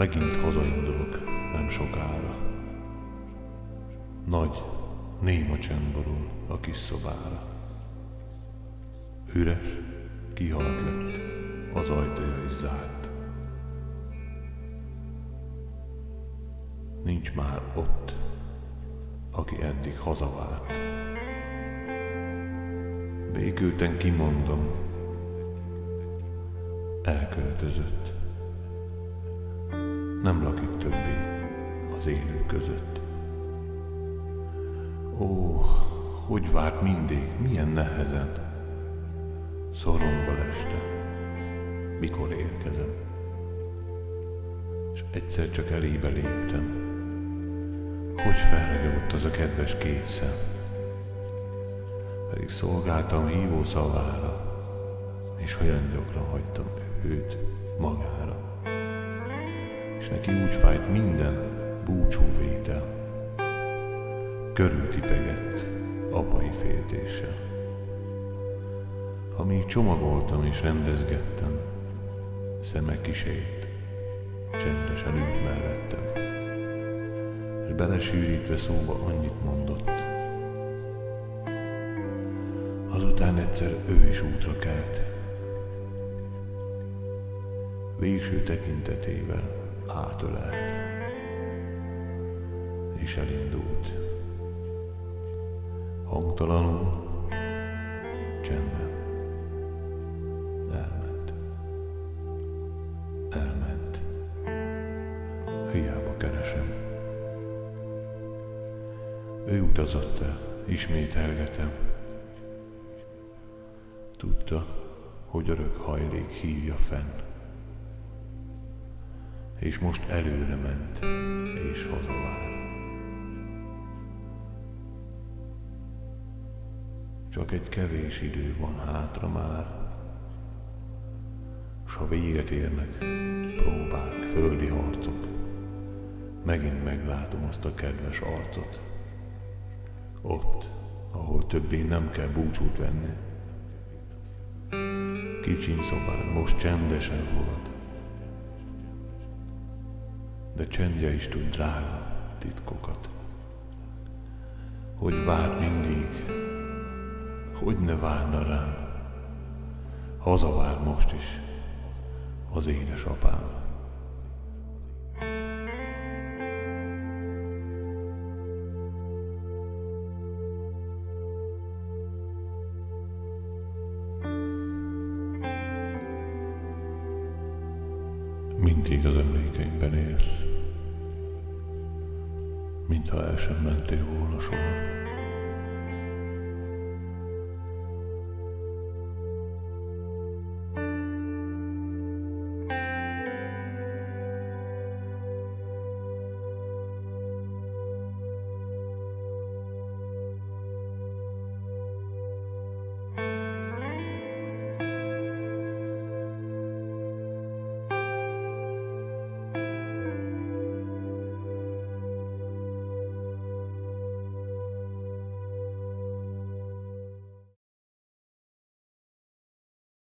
Megint hazaindulok, nem sokára. Nagy, néma csend borul a kis szobára. Üres, kihalt lett, az ajtaja is zárt. Nincs már ott, aki eddig hazavárt. Békülten kimondom, elköltözött. Nem lakik többé az élők között. Ó, hogy várt mindig, milyen nehezen, szorongva leste, mikor érkezem. És egyszer csak elébe léptem, hogy felragyogott az a kedves két szem. Pedig szolgáltam hívó szavára, és olyan gyakran hagytam őt magára. És neki úgy fájt minden búcsúvétel, körültipegett apai féltéssel. Amíg csomagoltam és rendezgettem, szeme kisét, csendesen ült mellettem, és belesűrítve szóba annyit mondott. Azután egyszer ő is útra kelt, végső tekintetével átölelt, és elindult. Hangtalanul, csendben. Elment. Elment. Hiába keresem. Ő utazott el, ismételgetem. Tudta, hogy örök hajlék hívja fenn és most előre ment, és hazavár. Csak egy kevés idő van hátra már, s ha véget érnek próbák, földi harcok, megint meglátom azt a kedves arcot. Ott, ahol többé nem kell búcsút venni. Kicsin szobán most csendesen halad, de csendje is tud drága titkokat. Hogy vár mindig, hogy ne várna rám, hazavár most is az édesapám. Mindig az emlékeimben élsz, mintha el sem mentél volna soha.